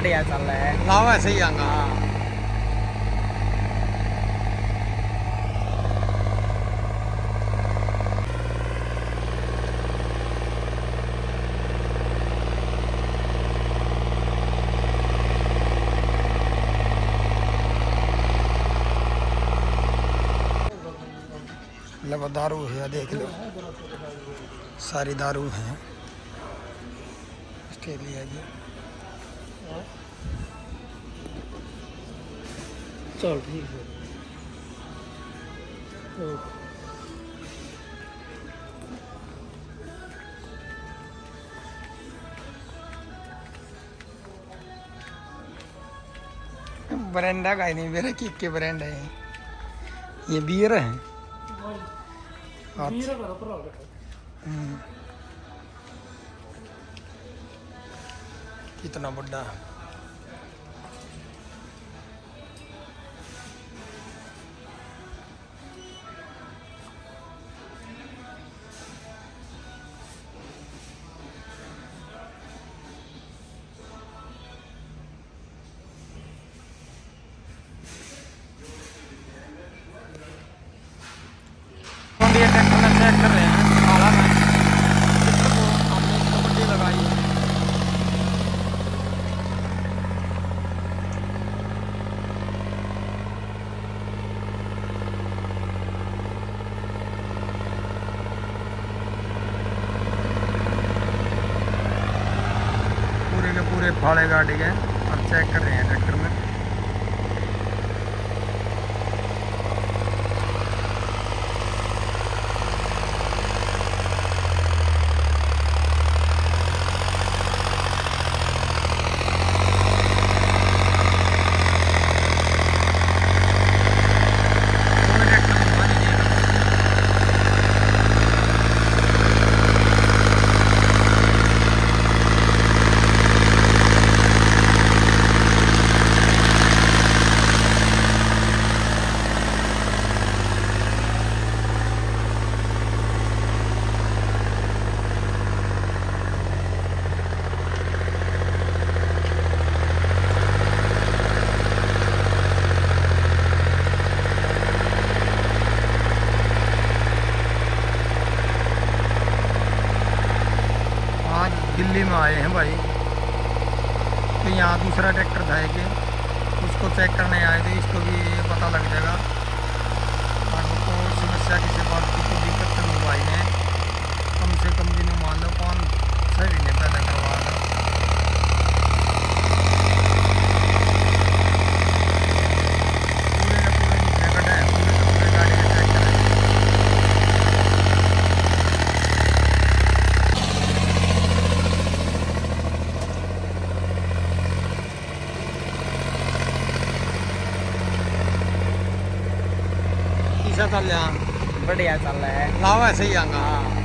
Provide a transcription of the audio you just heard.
बढ़िया चल रहा है लाओ ऐसे ही आऊँगा हाँ दारू है देख लो। सारी दारू है। ऑस्ट्रेलिया की चल ठीक है। ब्रांडा का ही नहीं मेरा किक के ब्रांड है। ये बियर है। हम्म। बड़ा पूरे के है। अब चेक कर रहे हैं ट्रैक्टर में पूरे ट्रैक्टर में पानी नहीं है। आज दिल्ली में आए हैं भाई। तो यहाँ दूसरा ट्रैक्टर था के उसको चेक करने आए थे, इसको भी पता लग जाएगा। आपको समस्या किसी बात की कोई दिक्कत नहीं नहीं भाई ने कम से कम दिनों मान लो कौन छः महीने पहले करवा था पूरे का पूरे निकले कटे हैं पूरे का पूरे गाड़ी के ट्रैक्टर है किसा चल रहा बढ़िया चल रहा है। लाओ सही ही। हाँ।